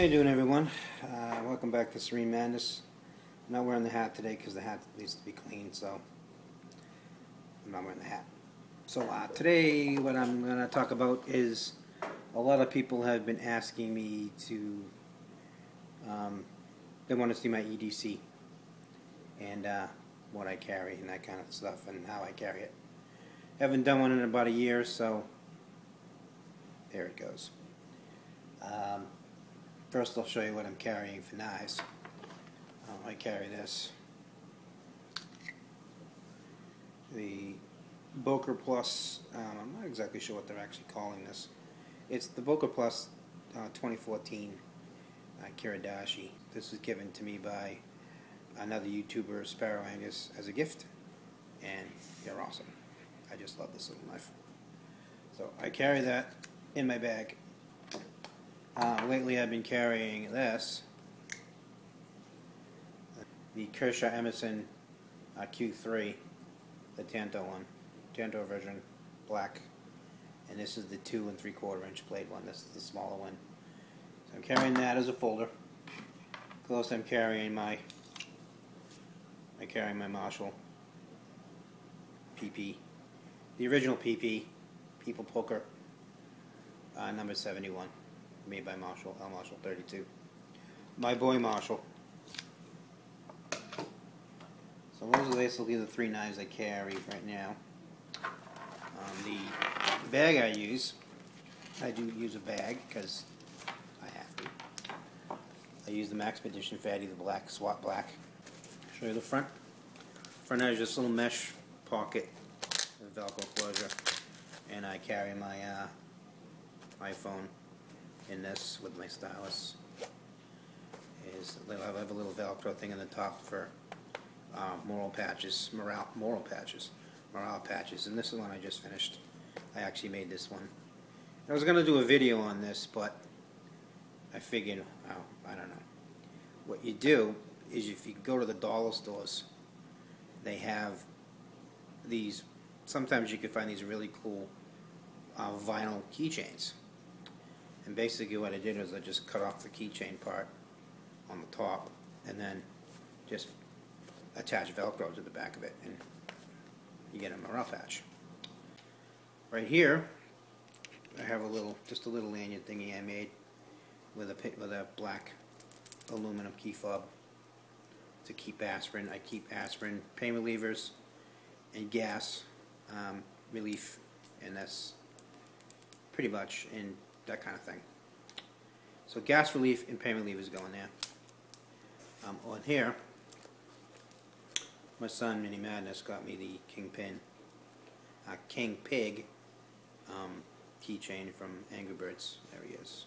How you doing, everyone? Uh, welcome back to Serene Madness. I'm not wearing the hat today because the hat needs to be clean, so I'm not wearing the hat. So uh, today, what I'm going to talk about is a lot of people have been asking me to. Um, they want to see my EDC and uh, what I carry and that kind of stuff and how I carry it. Haven't done one in about a year, so there it goes. Um, first I'll show you what I'm carrying for knives. Um, I carry this. The Boker Plus, um, I'm not exactly sure what they're actually calling this. It's the Boker Plus uh, 2014 uh, Kiridashi. This was given to me by another YouTuber, Sparrow Angus, as a gift. And they're awesome. I just love this little knife. So I carry that in my bag. Uh, lately I've been carrying this, the Kershaw Emerson uh, Q3, the Tanto one, Tanto version, black. And this is the two and three quarter inch blade one, this is the smaller one. So I'm carrying that as a folder. Close I'm carrying my, I carry my Marshall PP, the original PP, People Poker, uh, number 71 made by Marshall, L Marshall 32. My boy Marshall. So those are basically the three knives I carry right now. Um, the bag I use, I do use a bag because I have to. I use the Maxpedition Fatty, the black, SWAT black. Show you the front. Front has just a little mesh pocket with Velcro closure. And I carry my uh, iPhone in this with my stylus is I have a little velcro thing in the top for uh, moral patches, morale, moral patches, morale patches, and this is one I just finished. I actually made this one. I was going to do a video on this, but I figured, oh, I don't know. What you do is if you go to the dollar stores, they have these, sometimes you can find these really cool uh, vinyl keychains and basically what I did was I just cut off the keychain part on the top and then just attach Velcro to the back of it and you get a morale patch. Right here I have a little, just a little lanyard thingy I made with a with a black aluminum key fob to keep aspirin. I keep aspirin, pain relievers, and gas um, relief, and that's pretty much in that kind of thing. So gas relief and pain relief is going there. Um, on here, my son Mini Madness got me the Kingpin, uh, King Pig um, keychain from Angry Birds. There he is.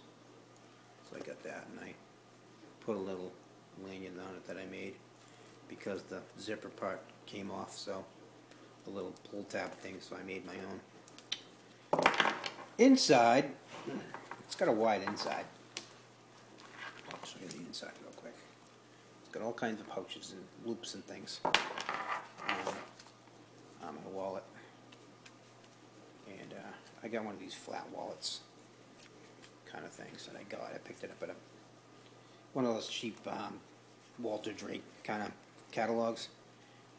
So I got that and I put a little lanyard on it that I made because the zipper part came off so a little pull tab thing so I made my own. Inside it's got a wide inside. I'll show you the inside real quick. It's got all kinds of pouches and loops and things. Um, my wallet. And uh, I got one of these flat wallets kind of things that I got. I picked it up at a one of those cheap um, Walter Drake kind of catalogs,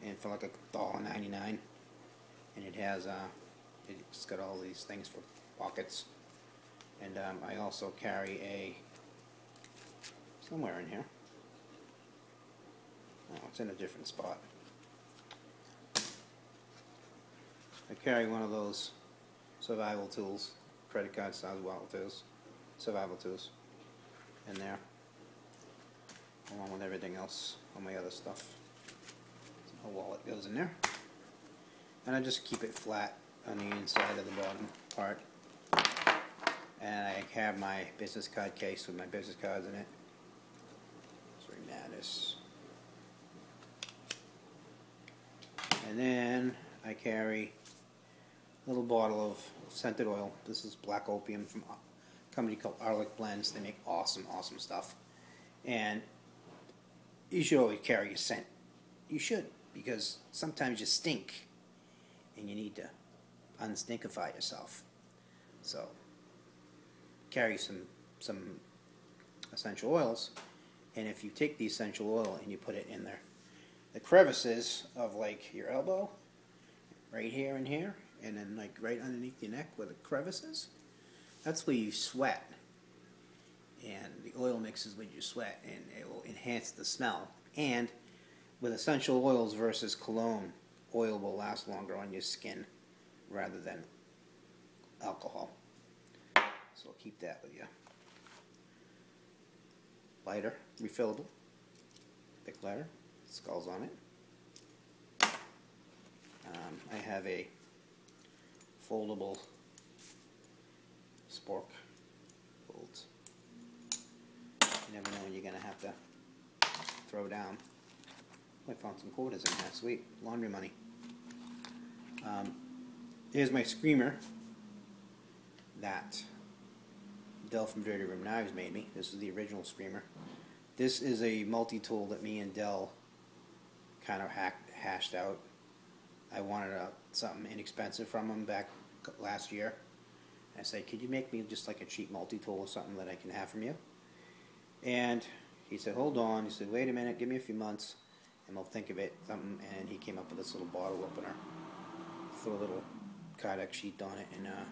and for like a dollar ninety nine. And it has uh, it's got all these things for pockets and um, I also carry a, somewhere in here, oh, it's in a different spot. I carry one of those survival tools, credit card survival tools, survival tools in there, along with everything else, all my other stuff. A wallet goes in there. And I just keep it flat on the inside of the bottom part and I have my business card case with my business cards in it. Serene Madness. And then I carry a little bottle of scented oil. This is black opium from a company called Auric Blends. They make awesome, awesome stuff. And you should always carry a scent. You should, because sometimes you stink and you need to unstinkify yourself. So carry some some essential oils. And if you take the essential oil and you put it in there, the crevices of like your elbow, right here and here, and then like right underneath your neck where the crevices, that's where you sweat. And the oil mixes with your sweat and it will enhance the smell. And with essential oils versus cologne, oil will last longer on your skin rather than alcohol. So I'll keep that with you. Lighter, refillable, thick lighter, skulls on it. Um, I have a foldable spork folds. You never know when you're gonna have to throw down. I found some quarters in there, sweet, laundry money. Um, here's my screamer that Dell from Dirty Room Knives made me. This is the original screamer. This is a multi-tool that me and Dell kind of hacked, hashed out. I wanted a, something inexpensive from him back last year. I said, could you make me just like a cheap multi-tool or something that I can have from you? And he said, hold on. He said, wait a minute, give me a few months, and we'll think of it. Something, and he came up with this little bottle opener. Threw a little Kydex sheet on it, and uh,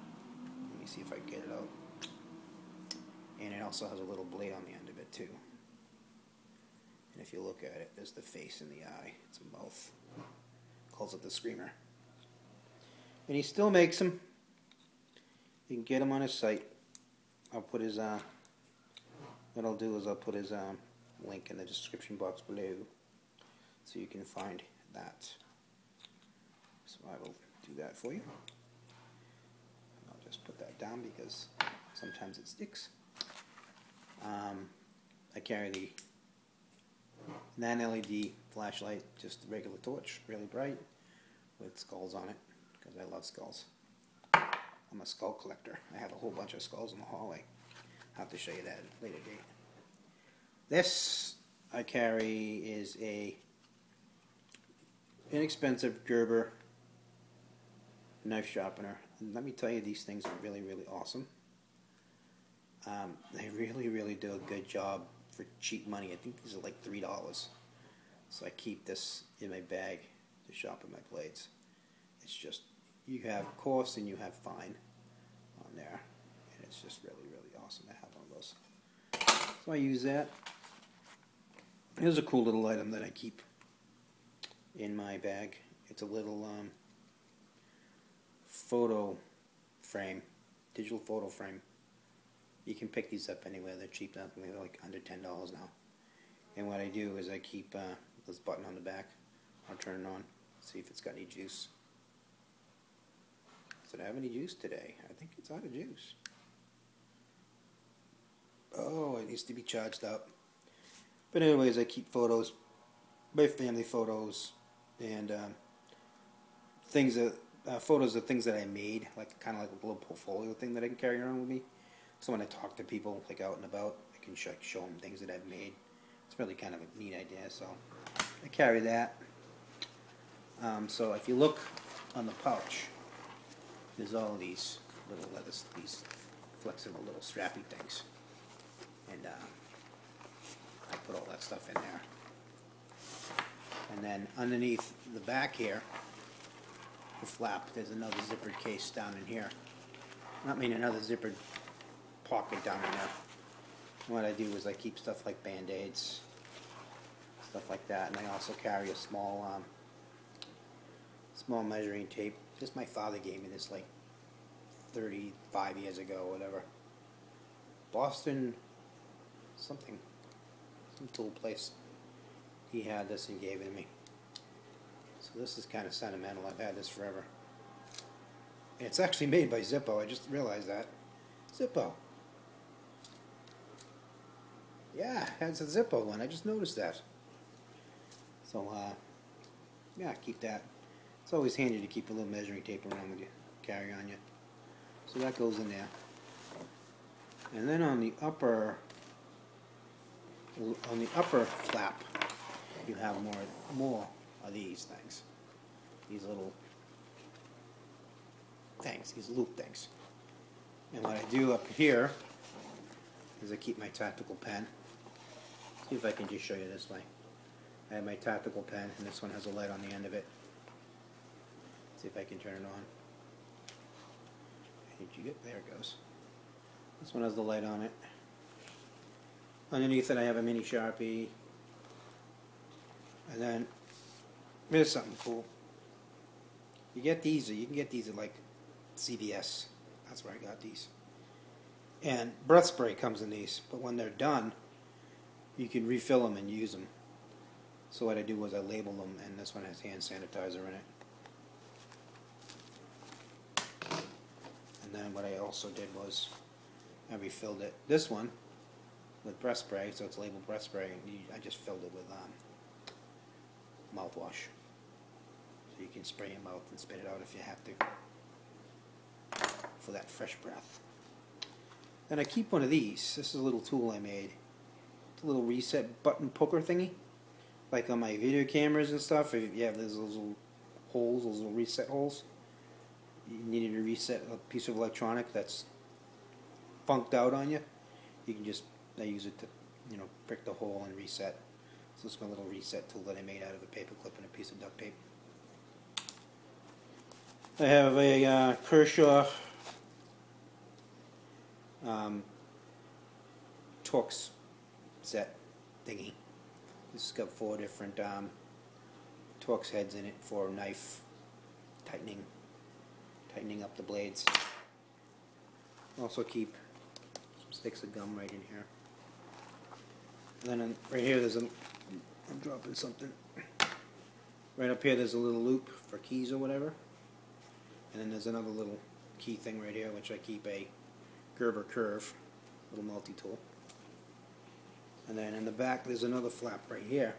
let me see if I can get it out. And it also has a little blade on the end of it too. And if you look at it, there's the face and the eye. It's a mouth. Calls it the screamer. And he still makes them. You can get him on his site. I'll put his uh, what I'll do is I'll put his um, link in the description box below so you can find that. So I will do that for you. I'll just put that down because sometimes it sticks. Um, I carry the non-LED flashlight, just a regular torch, really bright, with skulls on it, because I love skulls. I'm a skull collector. I have a whole bunch of skulls in the hallway. I'll have to show you that at a later date. This I carry is a inexpensive Gerber knife sharpener. And let me tell you, these things are really, really awesome. Um, they really, really do a good job for cheap money. I think these are like three dollars. So I keep this in my bag to sharpen my blades. It's just you have coarse and you have fine on there, and it's just really, really awesome to have one of those. So I use that. Here's a cool little item that I keep in my bag. It's a little um, photo frame, digital photo frame. You can pick these up anywhere. They're cheap. They're like under ten dollars now. And what I do is I keep uh, this button on the back. I'll turn it on, see if it's got any juice. Does it have any juice today? I think it's out of juice. Oh, it needs to be charged up. But anyways, I keep photos, my family photos, and um, things that uh, photos of things that I made, like kind of like a little portfolio thing that I can carry around with me. So when I talk to people, like out and about, I can show, show them things that I've made. It's really kind of a neat idea. So I carry that. Um, so if you look on the pouch, there's all these little leathers, these flexible little strappy things, and uh, I put all that stuff in there. And then underneath the back here, the flap, there's another zippered case down in here. Not mean another zippered pocket down in there. What I do is I keep stuff like band-aids, stuff like that, and I also carry a small, um, small measuring tape. Just my father gave me this like 35 years ago, whatever. Boston, something, some tool place. He had this and gave it to me. So this is kind of sentimental. I've had this forever. It's actually made by Zippo. I just realized that. Zippo. Yeah, has a Zippo one. I just noticed that. So, uh, yeah, keep that. It's always handy to keep a little measuring tape around with you, carry on you. So that goes in there. And then on the upper, on the upper flap, you have more, more of these things. These little things, these loop things. And what I do up here is I keep my tactical pen. See if I can just show you this way. I have my tactical pen, and this one has a light on the end of it. See if I can turn it on. Did you get there? It goes. This one has the light on it. Underneath it, I have a mini sharpie, and then here's something cool. You get these, you can get these at like CVS. That's where I got these. And breath spray comes in these, but when they're done, you can refill them and use them. So what I do was I label them, and this one has hand sanitizer in it. And then what I also did was I refilled it. This one with breath spray, so it's labeled breath spray. I just filled it with um, mouthwash, so you can spray your mouth and spit it out if you have to for that fresh breath. Then I keep one of these. This is a little tool I made. It's a little reset button poker thingy. Like on my video cameras and stuff, if you have those little holes, those little reset holes. You needed to reset a piece of electronic that's funked out on you. You can just, I use it to, you know, prick the hole and reset. So is my little reset tool that I made out of a paper clip and a piece of duct tape. I have a uh, Kershaw um, Torx set thingy. This has got four different um, Torx heads in it for knife tightening, tightening up the blades. Also keep some sticks of gum right in here. And then in, right here there's a, I'm dropping something. Right up here there's a little loop for keys or whatever. And then there's another little key thing right here which I keep a Gerber curve, little multi-tool. And then in the back there's another flap right here,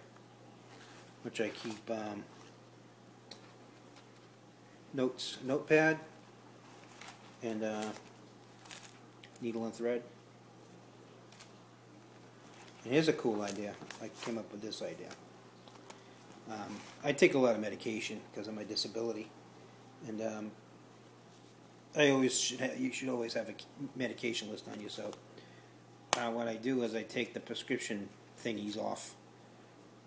which I keep um, notes, notepad, and uh, needle and thread. And here's a cool idea. I came up with this idea. Um, I take a lot of medication because of my disability, and um, I always should you should always have a medication list on you. So uh, what I do is I take the prescription thingies off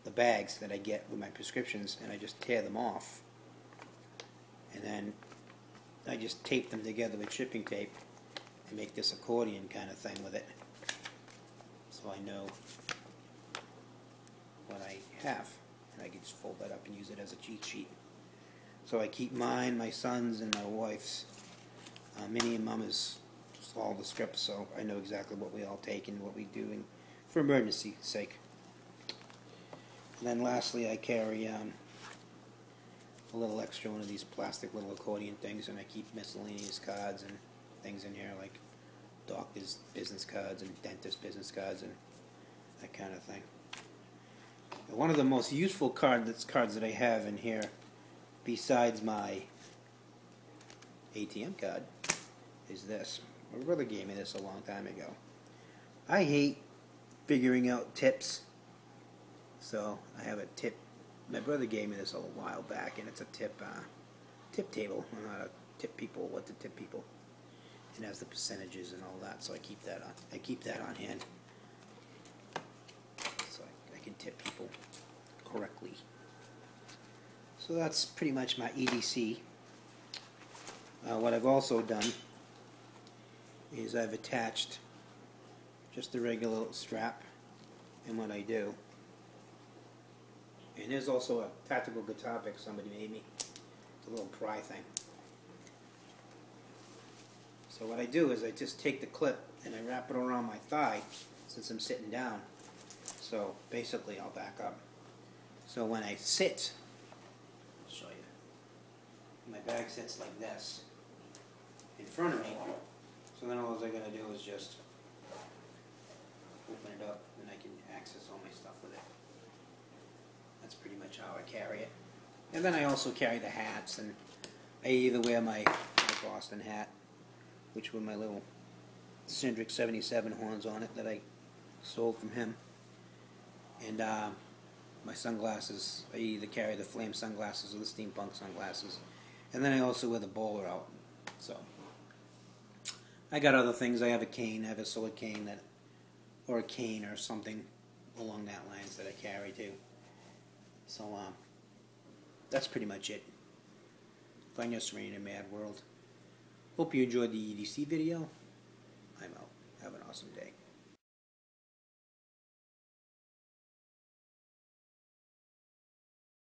the bags that I get with my prescriptions, and I just tear them off, and then I just tape them together with shipping tape and make this accordion kind of thing with it, so I know what I have, and I can just fold that up and use it as a cheat sheet. So I keep mine, my son's, and my wife's. Uh, Mini and Mama's all the scripts, so I know exactly what we all take and what we do in, for emergency sake. And then lastly, I carry um, a little extra one of these plastic little accordion things, and I keep miscellaneous cards and things in here, like doctor's business cards and dentist business cards and that kind of thing. And one of the most useful card that's cards that I have in here, besides my ATM card, is this. My brother gave me this a long time ago. I hate figuring out tips, so I have a tip. My brother gave me this a while back, and it's a tip uh, tip table on how to tip people, what to tip people. It has the percentages and all that, so I keep that on. I keep that on hand, so I, I can tip people correctly. So that's pretty much my EDC. Uh, what I've also done is I've attached just the regular strap and what I do. And there's also a tactical guitar pick somebody made me. It's a little pry thing. So what I do is I just take the clip and I wrap it around my thigh since I'm sitting down. So basically I'll back up. So when I sit, I'll show you. My bag sits like this in front of me. So then all I gotta do is just open it up and I can access all my stuff with it. That's pretty much how I carry it. And then I also carry the hats and I either wear my, Boston hat, which with my little Cindric 77 horns on it that I stole from him. And uh, my sunglasses, I either carry the flame sunglasses or the steampunk sunglasses. And then I also wear the bowler out. So I got other things. I have a cane. I have a sword cane that or a cane or something along that lines that I carry too. So um, that's pretty much it. Find your serenity in a mad world. Hope you enjoyed the EDC video. I'm out. Have an awesome day.